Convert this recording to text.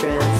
friends.